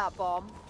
that bomb.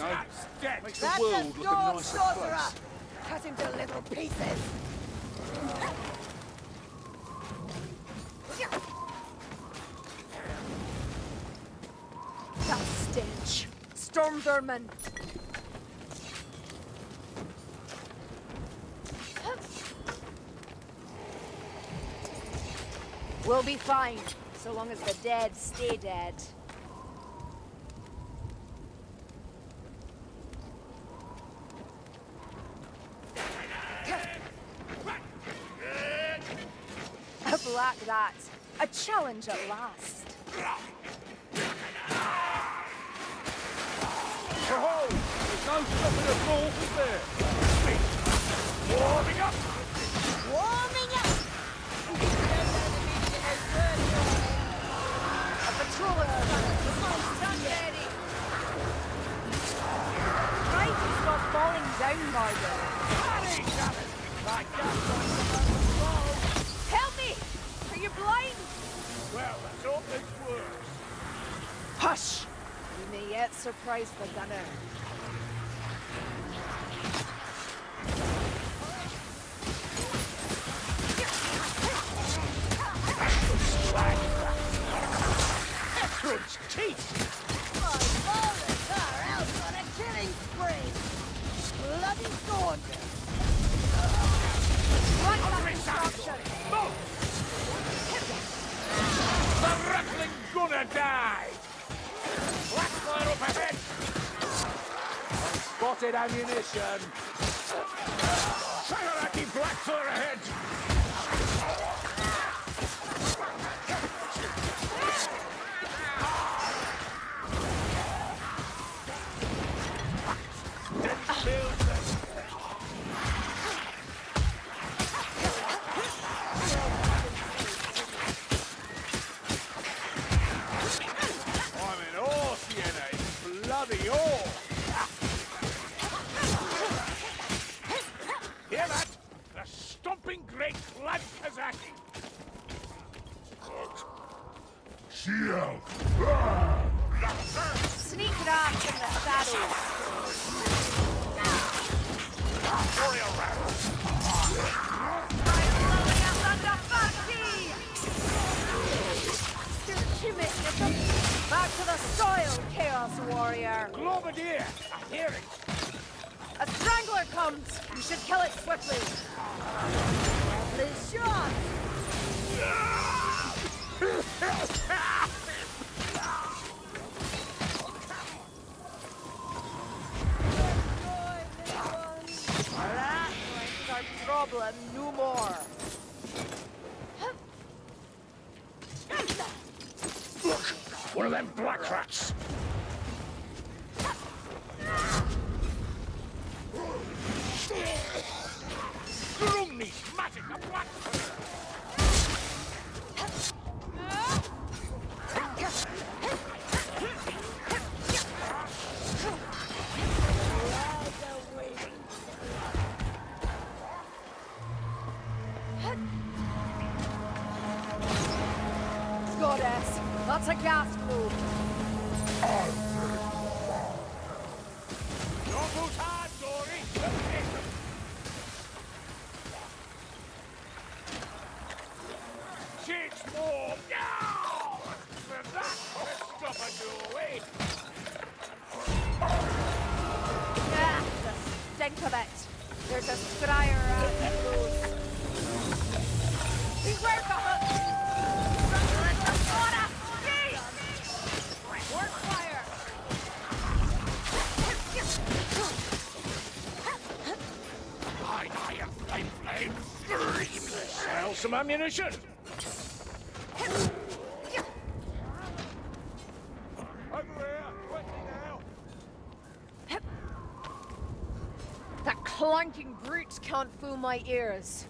that's dead. Makes the world look a nicer place. Cut him to little pieces. That stench. Stormvermin. We'll be fine, so long as the dead stay dead. A black rat. A challenge at last. There's no stopping there? Warming up. Help me! Are you blind? Well, this works. Hush! You may yet surprise the gunner. Crunch teeth. My father are out on a killing spree! Bloody gorgeous! Right on instruction! Move! The rattling gonna die! Blackfire up ahead! Spotted ammunition! You should kill it swiftly. some ammunition! That clanking brutes can't fool my ears.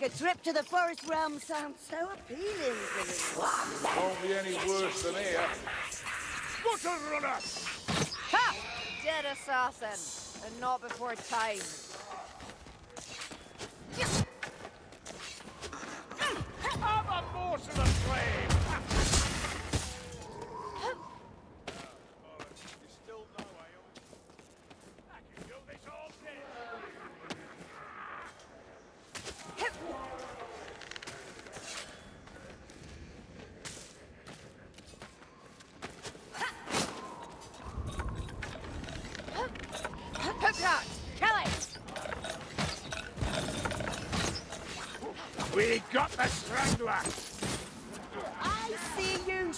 make a trip to the forest realm sound so appealing to me. Won't be any worse than here. Gutter runner! Ha! Dead assassin, and not before time. I'm a morsel of flame!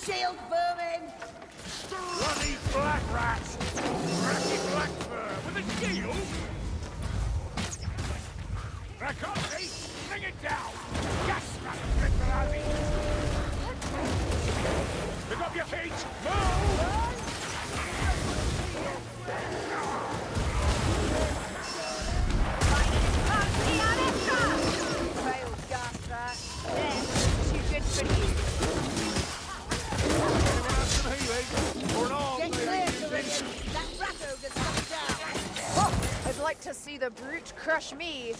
shield, vermin! Bloody black rats! Ratty black fur with a shield? Back up, me! Bring it down! Yes, that's a good Pick up your feet! Move! to see the brute crush me.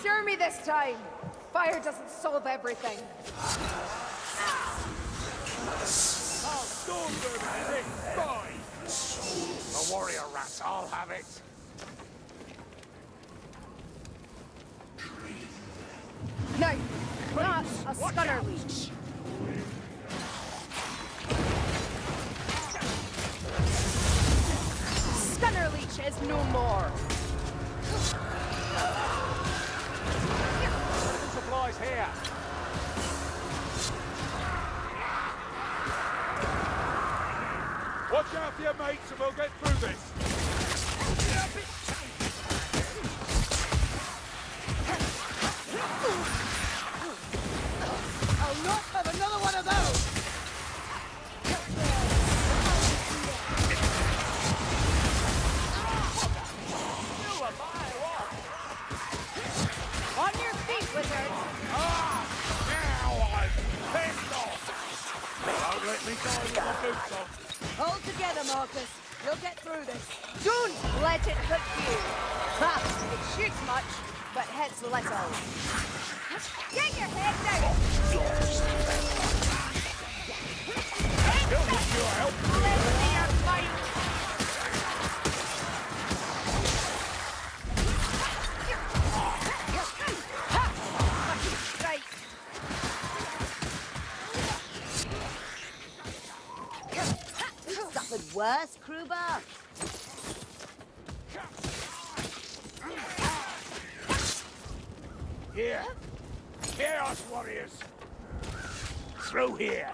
Sure me this time. Fire doesn't solve everything. A warrior rats, I'll have it. No, not a scudder leech. Stunner leech is no more. Supplies here. Watch out for your mates and we'll get through this. You'll get through this. Don't let it hit you. Ha! It shoots much, but hits little. Get your head down. Still need your help. Suffered worse, Kruber? Here. Chaos warriors. Through here.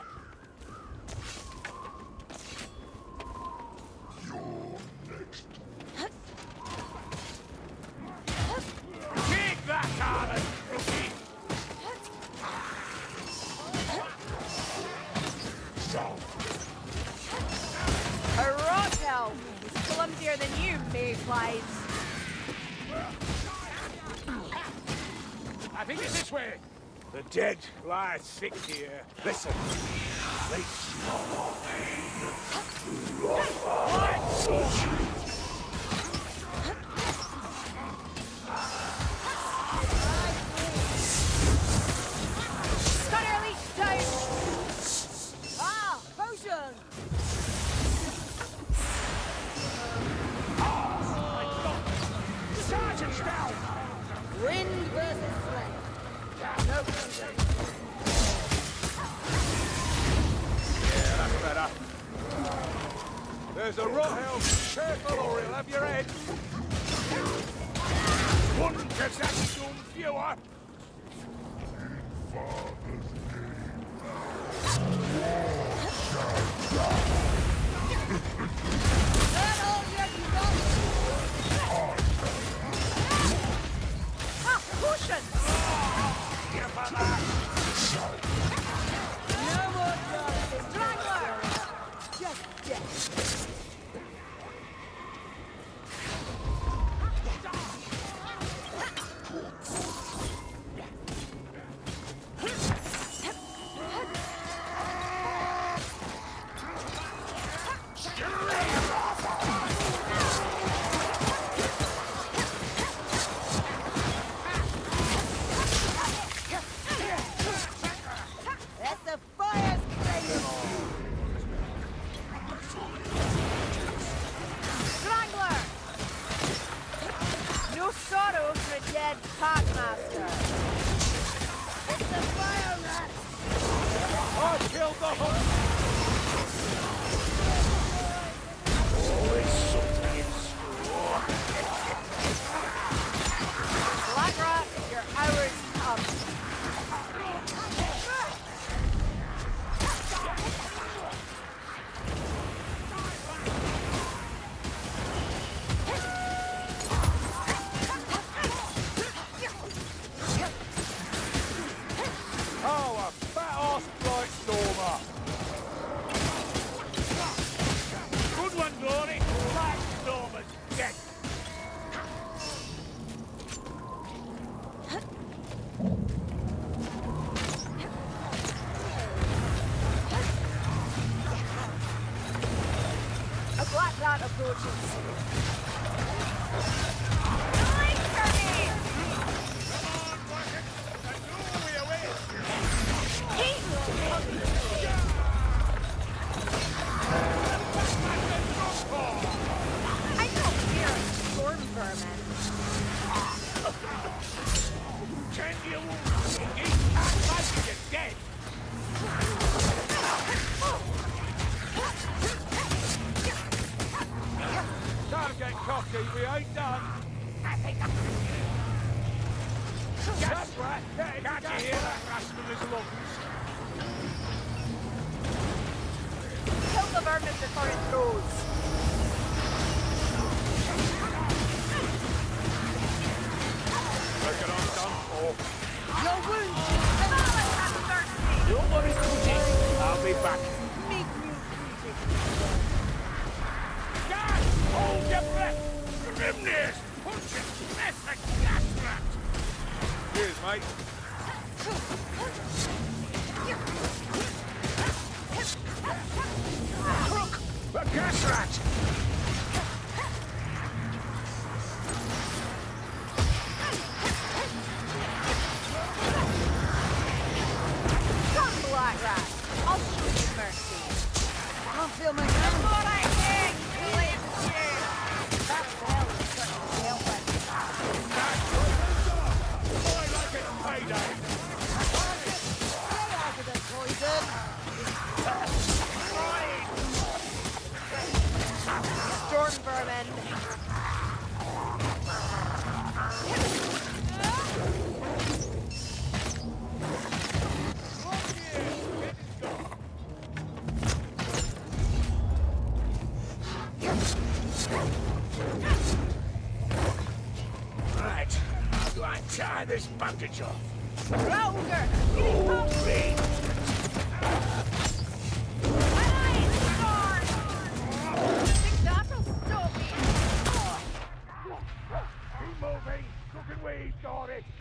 Than you, mayflies. I think it's this way. The dead lie sick here. Listen. Stunner tie this bucket off. Longer! Oh, please! Moving, cooking weed,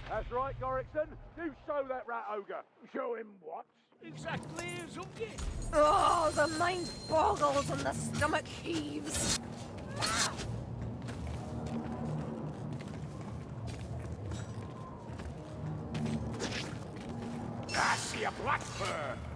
That's right, Goreksson. You show that rat ogre. Show him what? Exactly as. Oh, the mind boggles and the stomach heaves. I see a black bird.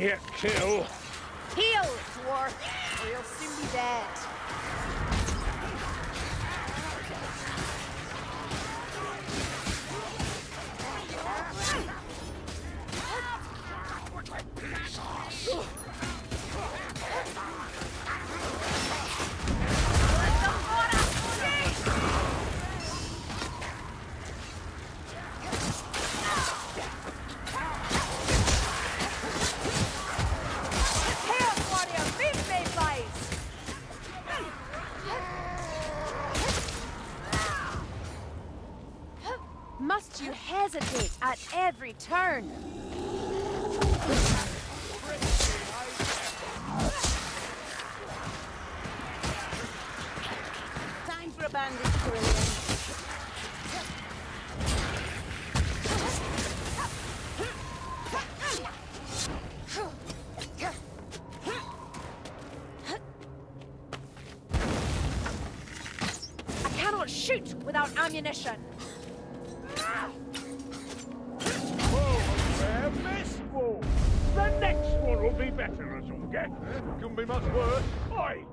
here, kill. Heal, dwarf, or you'll soon be dead. hesitate at every turn. Time for a bandage, shoot without ammunition. get. Couldn't be much worse. Oi!